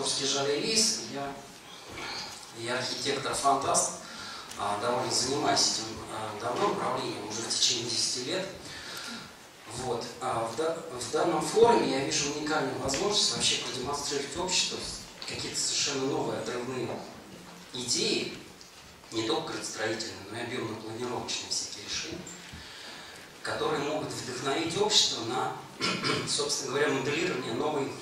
русский жалей Я, я архитектор-фантаст, а, довольно занимаюсь этим а, давно управлением, уже в течение 10 лет. Вот. А в, в данном форуме я вижу уникальную возможность вообще продемонстрировать обществу какие-то совершенно новые отрывные идеи, не только градостроительные, но и объемно-планировочные всякие решения, которые могут вдохновить общество на, собственно говоря, моделирование новой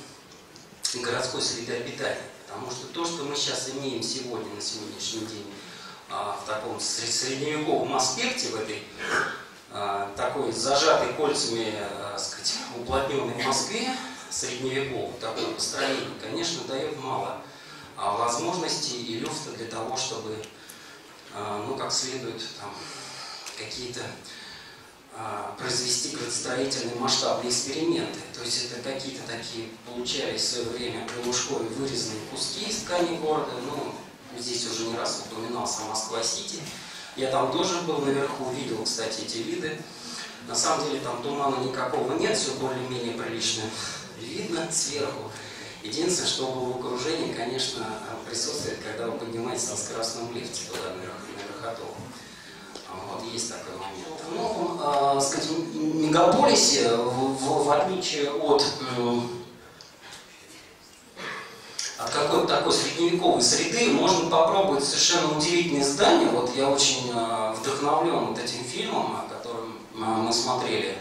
городской среды обитания. Потому что то, что мы сейчас имеем сегодня, на сегодняшний день, а, в таком средневековом аспекте, в этой а, такой зажатой кольцами, а, сказать, уплотненной Москве, средневекового такого построения, конечно, дает мало возможностей и люфта для того, чтобы, ну, как следует, там, какие-то произвести градостроительные масштабные эксперименты. То есть это какие-то такие получались в свое время при Лужкове вырезанные куски из ткани города. Ну, здесь уже не раз упоминался Москва-Сити. Я там тоже был наверху, видел, кстати, эти виды. На самом деле там тумана никакого нет, все более-менее прилично видно сверху. Единственное, что окружении, конечно, присутствует, когда вы поднимаетесь на скоростном лифте туда, наверх, на верхоту. Вот, есть такой момент. В новом, э, сказать, мегаполисе, в, в, в отличие от, э, от какой-то такой средневековой среды, можно попробовать совершенно удивительные здания. Вот я очень э, вдохновлен вот этим фильмом, о котором э, мы смотрели.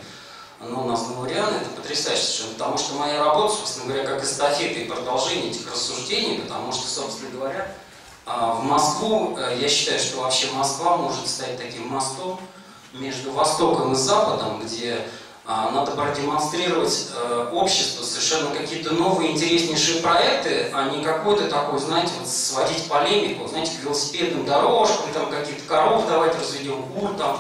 Ну, у нас Новориан, это потрясающе совершенно, потому что моя работа, собственно говоря, как эстафета и продолжение этих рассуждений, потому что, собственно говоря, в Москву, э, я считаю, что вообще Москва может стать таким мостом между Востоком и Западом, где а, надо продемонстрировать э, обществу совершенно какие-то новые интереснейшие проекты, а не какой-то такой, знаете, вот сводить полемику, знаете, к велосипедным дорожкам, там каких-то коров давайте разведем, кур там,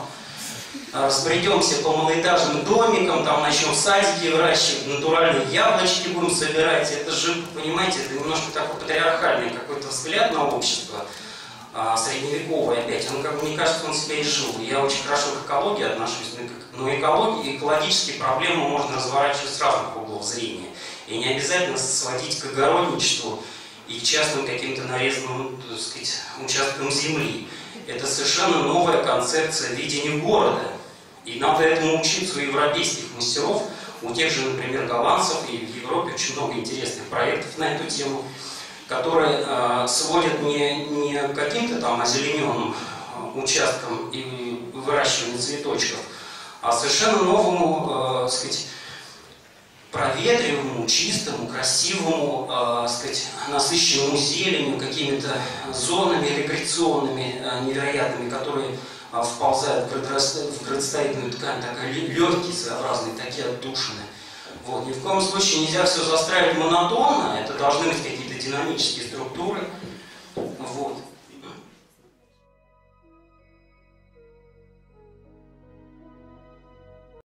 разбредемся по малоэтажным домикам, там начнем садики выращивать, натуральные яблочки будем собирать. Это же, понимаете, это немножко такой патриархальный какой-то взгляд на общество а, средневековое опять. Он, как мне кажется, он себя изжил. Я очень хорошо к экологии отношусь, но экологии, экологические проблемы можно разворачивать с разных углов зрения. И не обязательно сводить к огородничеству и к частным каким-то нарезанным, так сказать, участкам земли. Это совершенно новая концепция видения города. И надо этому учиться у европейских мастеров, у тех же, например, голландцев, и в Европе очень много интересных проектов на эту тему, которые э, сводят не, не каким-то там озелененным э, участкам и выращиванием цветочков, а совершенно новому, э, сказать, проветриваемому, чистому, красивому, э, сказать, насыщенному зеленью, какими-то зонами рекреационными э, невероятными, которые а, вползают в градостроительную ткань, такая легкие, своеобразные, такие отдушины. Вот. Ни в коем случае нельзя все застраивать монотонно, это должны быть какие-то динамические структуры.